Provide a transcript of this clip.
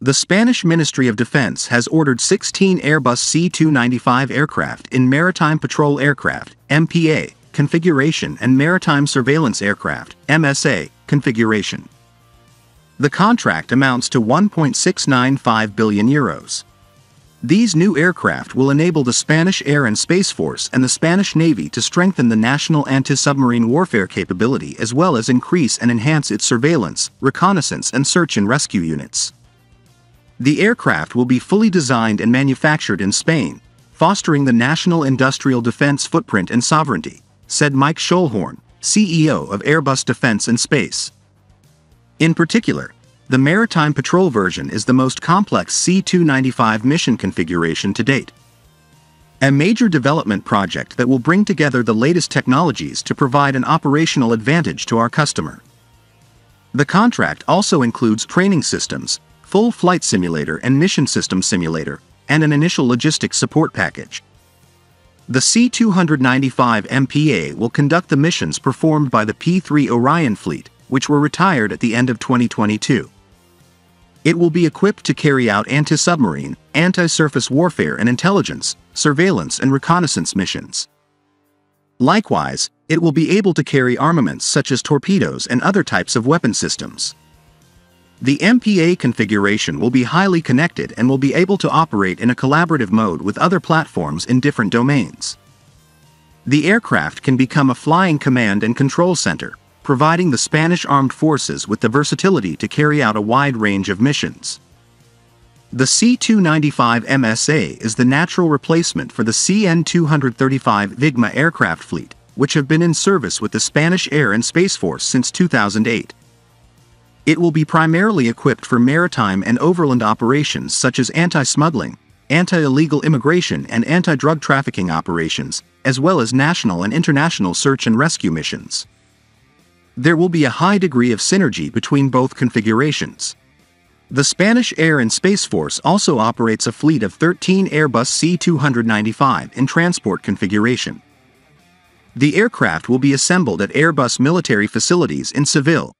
The Spanish Ministry of Defense has ordered 16 Airbus C-295 aircraft in Maritime Patrol Aircraft MPA, configuration and Maritime Surveillance Aircraft MSA, configuration. The contract amounts to 1.695 billion euros. These new aircraft will enable the Spanish Air and Space Force and the Spanish Navy to strengthen the national anti-submarine warfare capability as well as increase and enhance its surveillance, reconnaissance and search and rescue units. The aircraft will be fully designed and manufactured in Spain, fostering the national industrial defense footprint and sovereignty, said Mike Schoellhorn, CEO of Airbus Defence and Space. In particular, the Maritime Patrol version is the most complex C-295 mission configuration to date. A major development project that will bring together the latest technologies to provide an operational advantage to our customer. The contract also includes training systems, full flight simulator and mission system simulator, and an initial logistics support package. The C-295 MPA will conduct the missions performed by the P-3 Orion fleet, which were retired at the end of 2022. It will be equipped to carry out anti-submarine, anti-surface warfare and intelligence, surveillance and reconnaissance missions. Likewise, it will be able to carry armaments such as torpedoes and other types of weapon systems. The MPA configuration will be highly connected and will be able to operate in a collaborative mode with other platforms in different domains. The aircraft can become a flying command and control center, providing the Spanish armed forces with the versatility to carry out a wide range of missions. The C-295 MSA is the natural replacement for the CN-235 Vigma aircraft fleet, which have been in service with the Spanish Air and Space Force since 2008. It will be primarily equipped for maritime and overland operations such as anti-smuggling, anti-illegal immigration and anti-drug trafficking operations, as well as national and international search and rescue missions. There will be a high degree of synergy between both configurations. The Spanish Air and Space Force also operates a fleet of 13 Airbus C-295 in transport configuration. The aircraft will be assembled at Airbus military facilities in Seville,